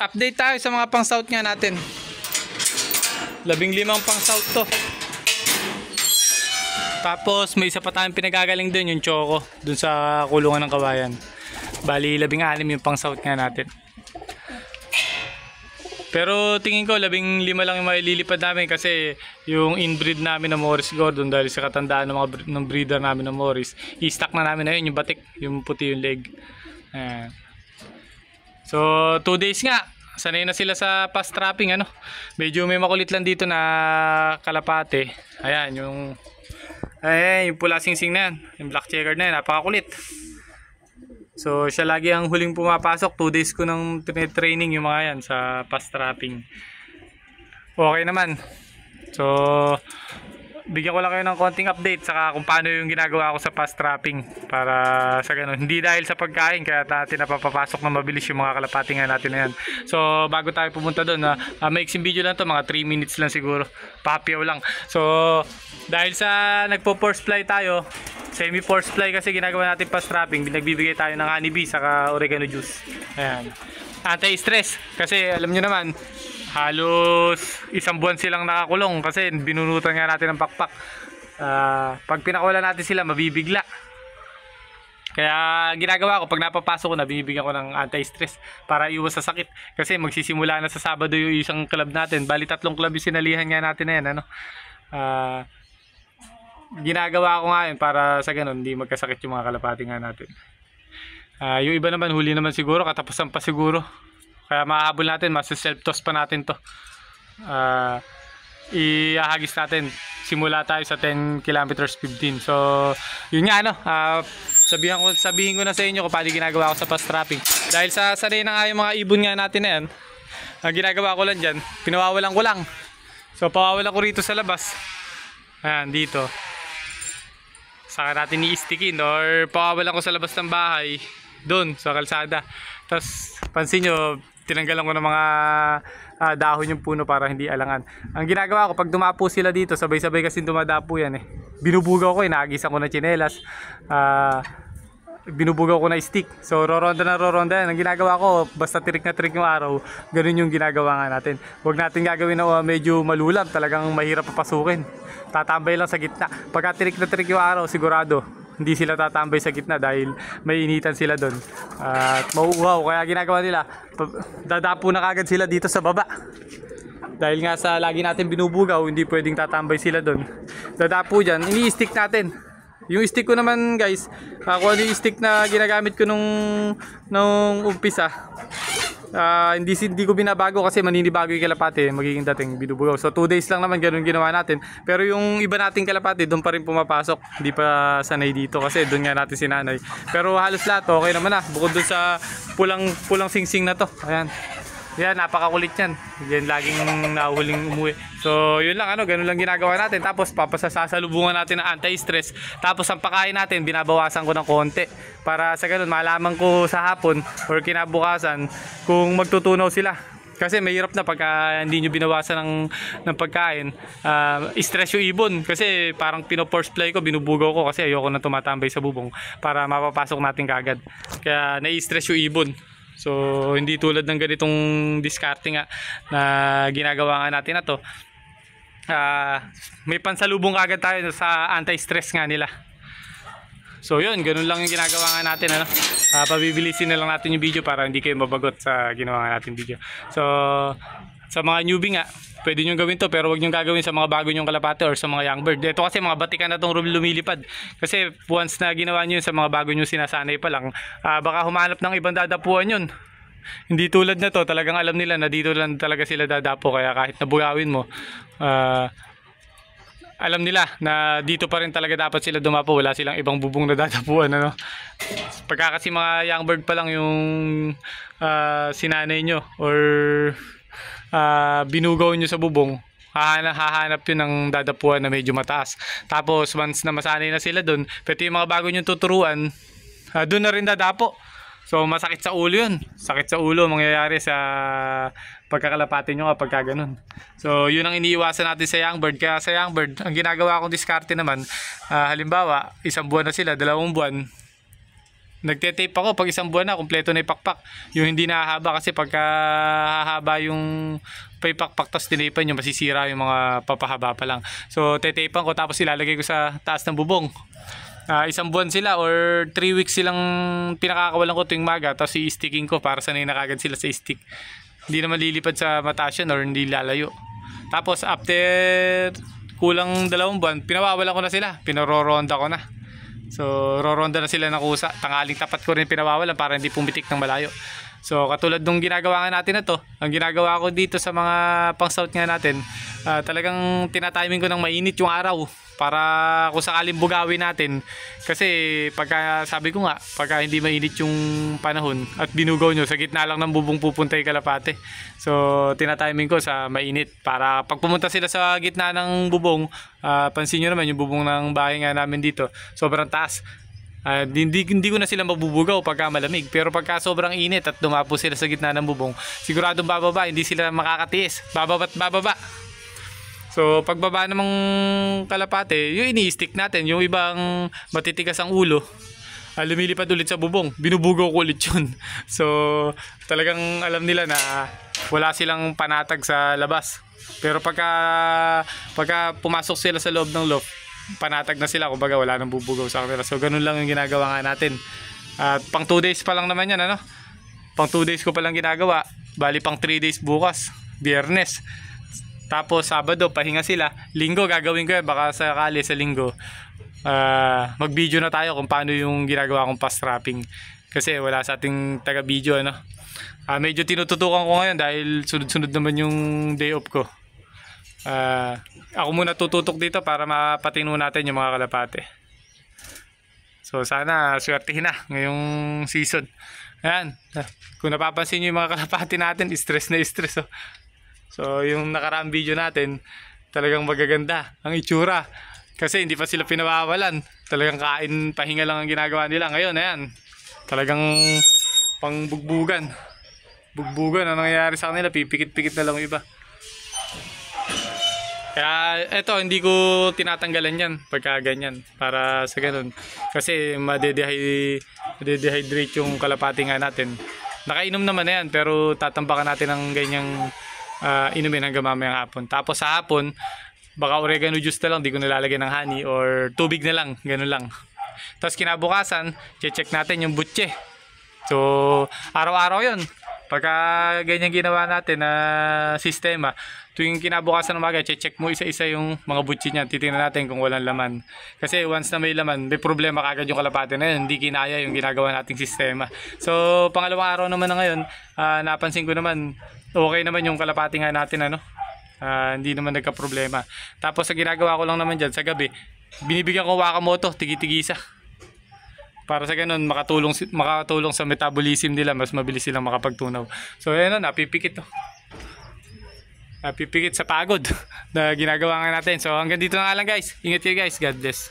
update tayo sa mga pang south nga natin. Labing limang pang south to. Tapos may isa pa tayong pinagagaling dun, yung choco, dun sa kulungan ng kawayan. Bali, labing anim yung pang south nga natin. Pero tingin ko, labing lima lang yung maililipad namin kasi yung inbreed namin na Morris Gordon dahil sa katandaan ng mga ng breeder namin na Morris, i-stack na namin na yun, yung batik, yung puti yung leg. Ayan. So, two days nga. Sanay na sila sa fast trapping, ano. Medyo may makulit lang dito na kalapate. Ayan, yung... Ayan, yung pula sing-sing na yan. Yung black checker na yan, napakakulit. So, siya lagi ang huling pumapasok. Two days ko nang training yung mga yan sa fast trapping. Okay naman. So, bigyan ko lang kayo ng konting update saka kung paano yung ginagawa ko sa fast trapping para sa ganun. Hindi dahil sa pagkain kaya natin napapapasok na mabilis yung mga kalapati nga natin na yan. So bago tayo pumunta doon, na uh, maiksing video lang to mga 3 minutes lang siguro. Papiaw lang. So dahil sa nagpo-force fly tayo, semi force fly kasi ginagawa natin fast trapping, nagbibigay tayo ng honeybee saka oregano juice. Ayan. Anti-stress kasi alam nyo naman, halos isang buwan silang nakakulong kasi binunutan nga natin ng pakpak. Ah, pag pinakawalan natin sila, mabibigla. Kaya ginagawa ko, pag napapasok ko na, binibigyan ko ng anti-stress para iwas sa sakit. Kasi magsisimula na sa Sabado yung isang club natin. Bali tatlong club yung sinalihan nga natin na yan. Ano? Ah, ginagawa ko nga yun para sa ganun, hindi magkasakit yung mga kalapati nga natin. Ah, yung iba naman, huli naman siguro, katapusan pa siguro. Kaya mahahabol natin, mas self-toss pa natin to. Ah, ihahagis natin. Simula tayo sa 10 kilometers 15. So, yun nga ano, ah, sabihin ko sabihin ko na sa inyo kung paano ginagawa ko sa fast trapping. Dahil sa sanay na nga yung mga ibon nga natin na yan, ang ginagawa ko lang dyan, pinawawalan ko lang. So, pawawalan ko rito sa labas. Ayan, dito. Saka natin i-stickin or pawawalan ko sa labas ng bahay, doon sa kalsada. Tapos, pansin nyo, tinanggalan ko ng mga ah, dahon yung puno para hindi alangan. Ang ginagawa ko, pag dumapo sila dito, sabay-sabay kasi dumadapo yan eh. Binubugaw ko, inagisan ko na tsinelas. Ah, binubugaw ko na stick. So, roronda na roronda. Ang ginagawa ko, basta tirik na tirik yung araw, ganun yung ginagawa nga natin. Huwag natin gagawin na uh, medyo malulam, talagang mahirap papasukin. Tatambay lang sa gitna. Pagka tirik na tirik yung araw, sigurado, hindi sila tatambay sa gitna dahil may initan sila doon. At mauuhaw, kaya ginagawa nila, dadapo na kagad sila dito sa baba. Dahil nga sa lagi natin binubugaw, hindi pwedeng tatambay sila doon. Dadapo dyan, ini-stick natin. Yung stick ko naman guys, ako ano yung stick na ginagamit ko nung, nung umpisa. Ah, hindi hindi ko binabago kasi maninibago yung kalapate, magiging dating binubugaw. So 2 days lang naman ganun ginawa natin. Pero yung iba nating kalapate doon pa rin pumapasok. Hindi pa sanay dito kasi doon nga natin sinanay. Pero halos lahat okay naman na. Bukod doon sa pulang pulang singsing na to. Ayan. Yan, napakakulit yan. Yan, laging nahuling umuwi. So, yun lang, ano, ganun lang ginagawa natin. Tapos, papasasalubungan natin ng anti-stress. Tapos, ang pakain natin, binabawasan ko ng konti. Para sa ganun, malaman ko sa hapon or kinabukasan kung magtutunaw sila. Kasi mahirap na pagka hindi nyo binawasan ng, ng pagkain, ah, stress yung ibon. Kasi parang pino-force play ko, binubugaw ko kasi ayoko na tumatambay sa bubong para mapapasok natin kagad. Kaya nai-stress yung ibon. So, hindi tulad ng ganitong discarding nga na ginagawa nga natin na to. Ah, may pansalubong kagad tayo sa anti-stress nga nila. So yun, ganun lang yung ginagawa nga natin ano. Ah, pabibilisin na lang natin yung video para hindi kayo mabagot sa ginawa nga natin video. So sa mga newbie nga, pwede nyo gawin to pero wag nyo gagawin sa mga bago nyong kalapate or sa mga young bird. Ito kasi mga batikan na tong lumilipad. Kasi once na ginawa nyo yun sa mga bago nyo sinasanay pa lang, ah, baka humanap ng ibang dadapuan yun. Hindi tulad na to, talagang alam nila na dito lang talaga sila dadapo kaya kahit nabugawin mo, ah, alam nila na dito pa rin talaga dapat sila dumapo. Wala silang ibang bubong na dadapuan. Ano? Pagka kasi mga young bird pa lang yung ah, sinanay nyo or ah, binugaw nyo sa bubong, hahanap, hahanap yun ng dadapuan na medyo mataas. Tapos once na masanay na sila doon, pwede yung mga bago nyo tuturuan, ah, doon na rin dadapo. So masakit sa ulo yun. Sakit sa ulo mangyayari sa pagkakalapati nyo kapag ka. So yun ang iniiwasan natin sa young bird. Kaya sa young bird, ang ginagawa kong diskarte naman, ah, halimbawa, isang buwan na sila, dalawang buwan, Nagte-tape ako pag isang buwan na, kumpleto na ipakpak. Yung hindi nahahaba kasi pagka hahaba yung paipakpak tapos tinipan nyo, masisira yung mga papahaba pa lang. So, tetapan ko tapos ilalagay ko sa taas ng bubong. Ah, isang buwan sila or 3 weeks silang pinakakawalan ko tuwing maga tapos i-sticking ko para sanay na kagad sila sa stick. Hindi naman lilipad sa mataas yan or hindi lalayo. Tapos after kulang dalawang buwan, pinawawalan ko na sila. Pinororonda ko na. So, roronda na sila ng kusa. Tangaling tapat ko rin pinawawalan para hindi pumitik ng malayo. So, katulad nung ginagawa nga natin na to, ang ginagawa ko dito sa mga pang-south nga natin, ah, talagang tinatiming ko ng mainit yung araw para kung sakaling bugawin natin kasi pagka sabi ko nga pagka hindi mainit yung panahon at binugaw nyo sa gitna lang ng bubong pupunta yung kalapate so tinatiming ko sa mainit para pag pumunta sila sa gitna ng bubong ah, pansin nyo naman yung bubong ng bahay nga namin dito sobrang taas Ah, hindi, hindi ko na sila mabubugaw pagka malamig. Pero pagka sobrang init at dumapo sila sa gitna ng bubong, siguradong bababa, hindi sila makakatiis. Bababa't bababa. So, pagbaba namang kalapate, yung ini-stick natin, yung ibang matitigas ang ulo, ah, lumilipad ulit sa bubong. Binubugaw ko ulit yun. So, talagang alam nila na wala silang panatag sa labas. Pero pagka, pagka pumasok sila sa loob ng loft, panatag na sila. Kumbaga, wala nang bubugaw sa kanila. So, ganun lang yung ginagawa nga natin. At pang 2 days pa lang naman yan, ano? Pang 2 days ko pa lang ginagawa. Bali, pang 3 days bukas. Biyernes. Tapos Sabado pahinga sila. Linggo gagawin ko yan baka sakali sa linggo. ah mag-video na tayo kung paano yung ginagawa kong fast trapping. Kasi wala sa ating taga-video ano. Ah, medyo tinututukan ko ngayon dahil sunod-sunod naman yung day off ko. Ah, ako muna tututok dito para mapatino natin yung mga kalapate. So sana swertihin na ngayong season. Ayan. Kung napapansin nyo yung mga kalapate natin, stress na stress. Oh. So yung nakaraang video natin, talagang magaganda ang itsura. Kasi hindi pa sila pinawawalan. Talagang kain, pahinga lang ang ginagawa nila. Ngayon, ayan. Talagang pangbugbugan. Bugbugan ang nangyayari sa kanila. Pipikit-pikit na lang iba. Kaya eto hindi ko tinatanggalan yan pagka ganyan para sa ganun. Kasi madedehy- madedehydrate yung kalapati nga natin. Nakainom naman na yan pero tatambakan natin ng ganyang ah, inumin hanggang mamayang hapon. Tapos sa hapon, baka oregano juice na lang, di ko nilalagyan ng honey or tubig na lang, ganun lang. Tapos kinabukasan, check natin yung butche. So, araw-araw yun. Pagka ganyan ginawa natin na sistema, tuwing kinabukasan ng umaga, check mo isa-isa yung mga butchi niyan. Titingnan natin kung walang laman. Kasi once na may laman, may problema kagad yung kalapate na yun. Hindi kinaya yung ginagawa nating sistema. So, pangalawang araw naman na ngayon, ah, napansin ko naman, okay naman yung kalapate nga natin, ano? Ah, hindi naman nagka-problema. Tapos, sa ginagawa ko lang naman dyan, sa gabi, binibigyan ko wakamoto, tigi-tigisa. Para sa ganun makatulong makatulong sa metabolism nila mas mabilis silang makapagtunaw. So ayun na napipikit to. Napipikit sa pagod na ginagawa nga natin. So hanggang dito na lang guys. Ingat kayo guys. God bless